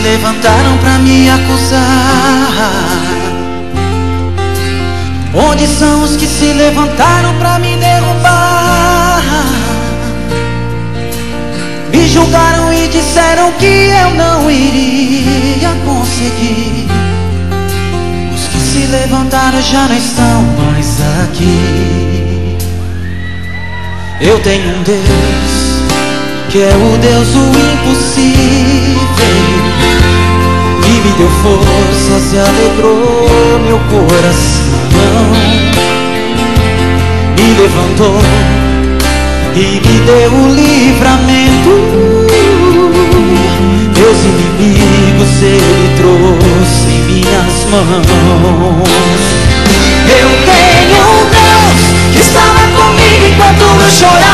levantaram pra me acusar? Onde são os que se levantaram pra me derrubar? Me julgaram e disseram que eu não iria conseguir. Os que se levantaram já não estão mais aqui. Eu tenho um Deus que é o Deus do impossível. Me deu forças e alegrou meu coração. Me levantou e me deu livramento. Meus inimigos ele trouxe em minhas mãos. Eu tenho um Deus que estava comigo enquanto eu chorava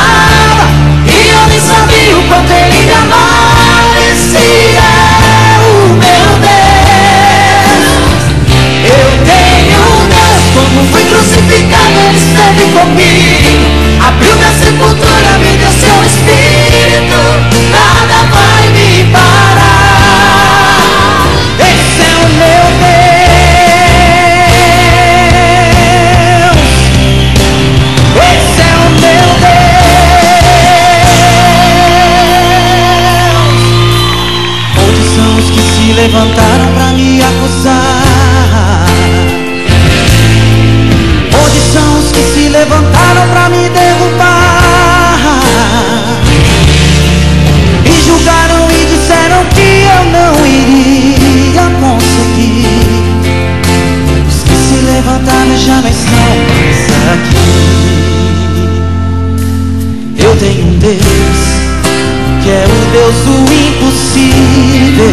que é o Deus do impossível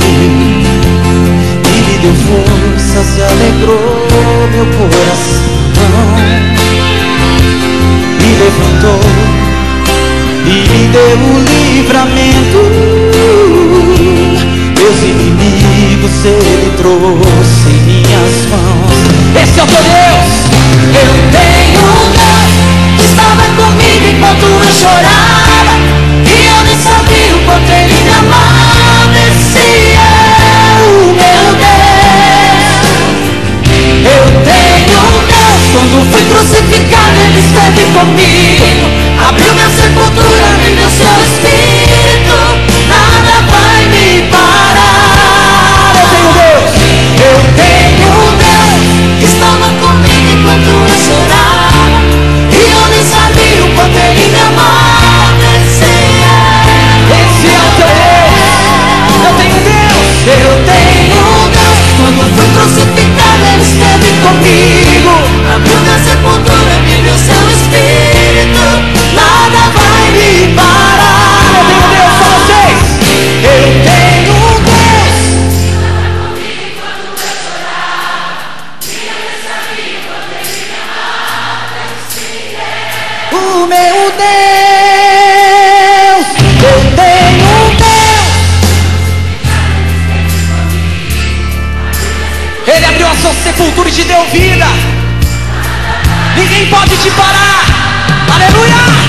deu forças e alegrou meu coração. Me levantou e me deu o livramento. Meus inimigos ele trouxe em minhas mãos. Esse é o teu Deus. Eu tenho um Deus que estava comigo enquanto eu chorava. Esteve comigo. O meu Deus, eu tenho um Deus. Ele abriu a sua sepultura e te deu vida. Ninguém pode te parar. Aleluia!